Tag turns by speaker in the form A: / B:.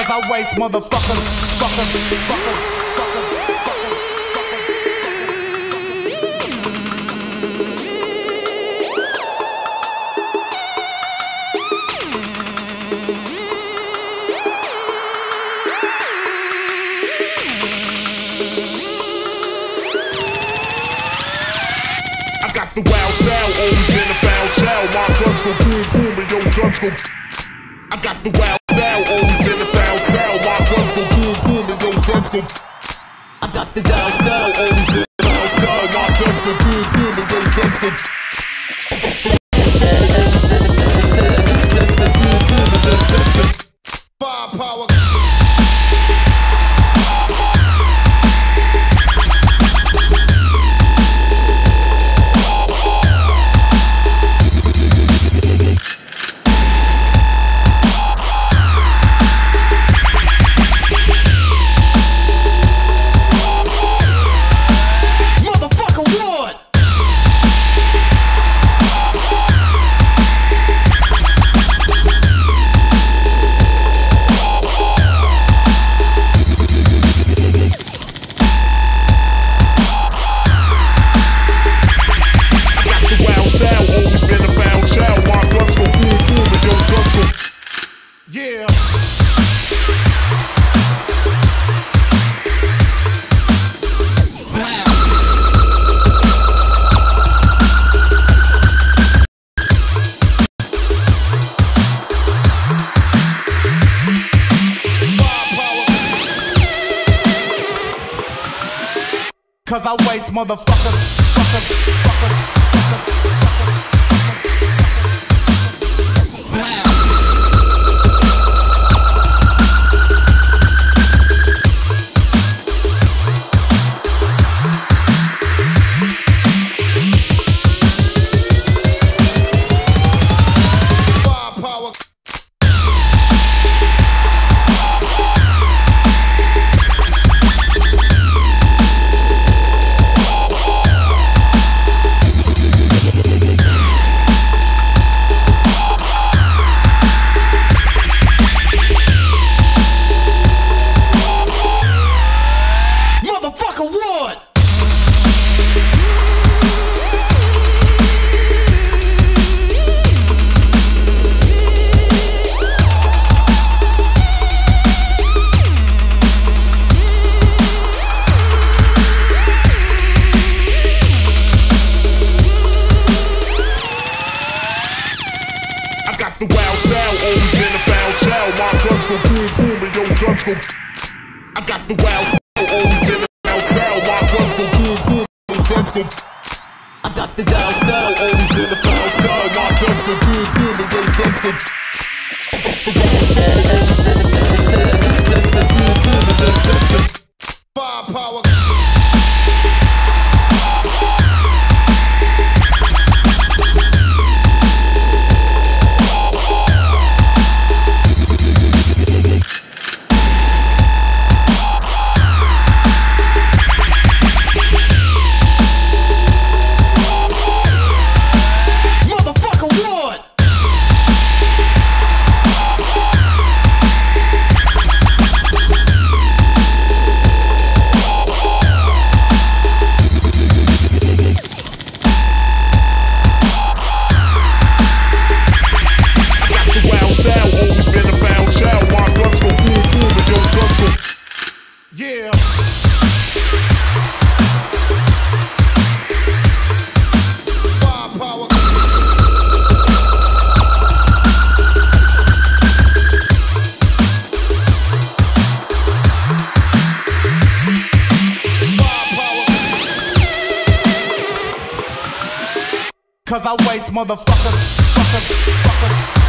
A: Cause I waste motherfuckers, fuckers, fuckers, fuckers,
B: the wild style, always foul child. My guns go boom boom and your guns go. I got the wild got the.
A: Cause I waste motherfuckers, fuckers, fuckers,
B: Firepower. Your guns go. I got the wild style, always been a foul
A: Cause I waste motherfuckers, fuckers, fuckers,